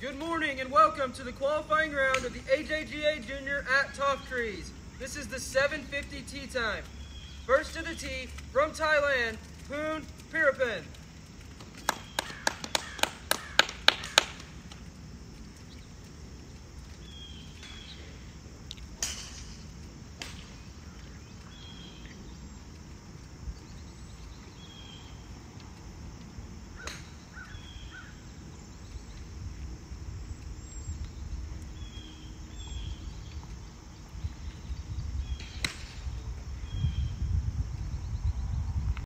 Good morning and welcome to the qualifying round of the AJGA Junior at Toftrees. This is the 7.50 tee time. First to the tee from Thailand, Poon Piriyaphan.